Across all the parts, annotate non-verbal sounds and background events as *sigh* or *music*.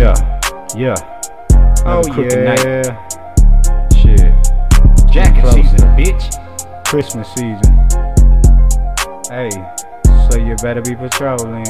Yeah, yeah. Oh Another crooked night. yeah. Shit. Jacket season, bitch. Christmas season. Hey, so you better be patrolling.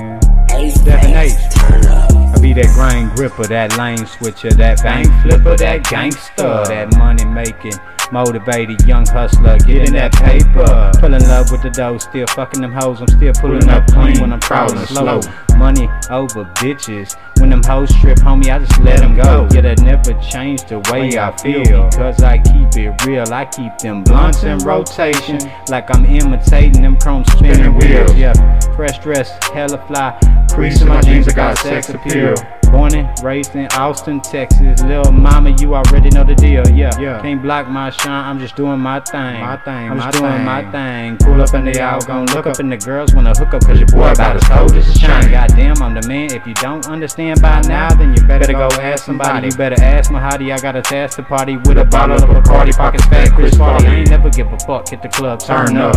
Seven eight. I be that grind gripper, that lane switcher, that bank flipper, that gangster, that money making, motivated young hustler, getting that paper. Fell in love with the dough, still fucking them hoes, I'm still pulling up clean when I'm crawling slow. Money over bitches. When them hoes strip, homie, I just let them go. Yeah, that never changed the way I feel. Because I keep it real, I keep them blunts in rotation. Like I'm imitating them chrome spinning wheels. Yeah, fresh dress, hella fly. Crease in my jeans, I got sex appeal. Born and raised in Austin, Texas. Lil' mama, you already know the deal. Yeah, Yeah. can't block my shine. I'm just doing my thing. My thing, I'm just doing thing. my thing. Pull up and they all gon' look up, and the girls wanna hook up, cause your boy about as cold as a chain. Goddamn, I'm the man. If you don't understand by now, then you better go ask somebody. You better ask Mahadi. I got a task to party with a bottle of Bacardi, pockets fat, Chris Farley. I ain't never give a fuck. Hit the club, turn up.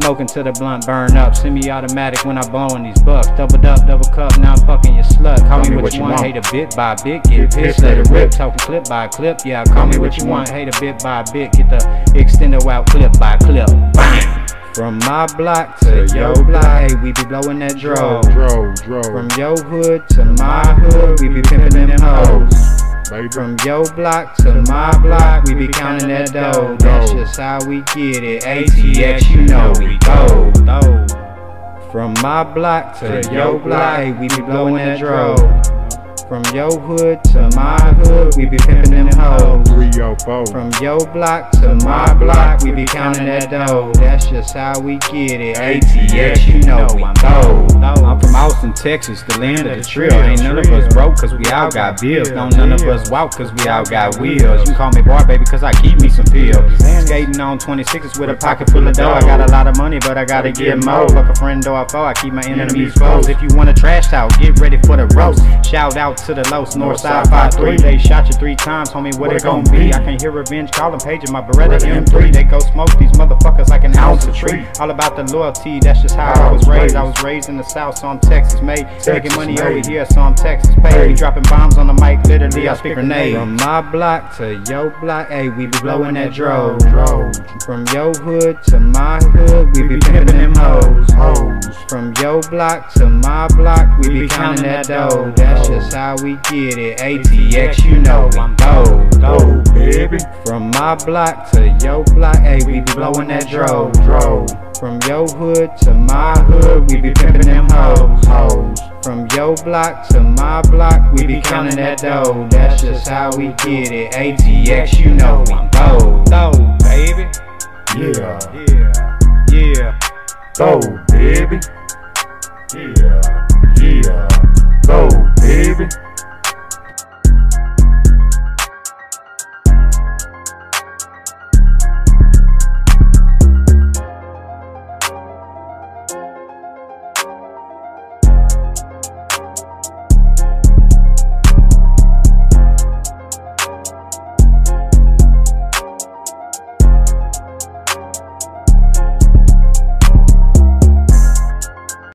Smoking till the blunt burn up. Semi-automatic when I blowing these bucks. Doubled up, double cup. Now I'm fucking your slut. Call me what you want. Hate a bit by bit. Get pissed, let it rip. Talking clip by clip. Yeah, call me what you want. Hate a bit by bit. Get the extender out clip by clip. Bang. *laughs* From my block to your block, hey, we be blowing that dro. From your hood to my hood, we be pimping them hoes. baby. From your block to my block, we be counting that dough. That's just how we get it. ATX, you know we go. From my block to your block, hey, we be blowing that dro. From your hood to my hood, we be pimping them hoes. Yo. From your block to my block, we be counting that dough. That's just how we get it. ATX, you know. I'm Texas, the land of the trill. Ain't none of us broke cause we all got bills. Don't none of us walk cause we all got wheels. You call me bar baby cause I keep me some pills. Skating on 26s with a pocket full of dough. I got a lot of money, but I gotta get more. Fuck a friend or a foe, I keep my enemies foes. If you want a trash talk, get ready for the roast. Shout out to the Los North Side 5-3. They shot you three times, homie, what it gon' be? I can hear revenge calling pages, my Beretta M3. They go smoke these motherfuckers like an ounce of tree. All about the loyalty, that's just how I was raised. I was raised in the South, so I'm Texas made. Making money over here, so I'm Texas paid. We dropping bombs on the mic, literally, I speak grenades. From my block to your block, hey, we be blowing that dro. Dro. From your hood to my hood, we be pimping them hoes. Hoes. From your block to my block, we be counting that dough. That's just how we get it. ATX, you know we go. Go, baby. From my block to your block, hey, we be blowing that dro. Dro. From your hood to my hood, we be pimping them hoes. Hoes. From your block to my block, we be counting that dough. That's just how we get it. ATX, you know we go. Go, baby. Yeah. Yeah. Yeah. Go, baby. Yeah. Yeah. Go, baby.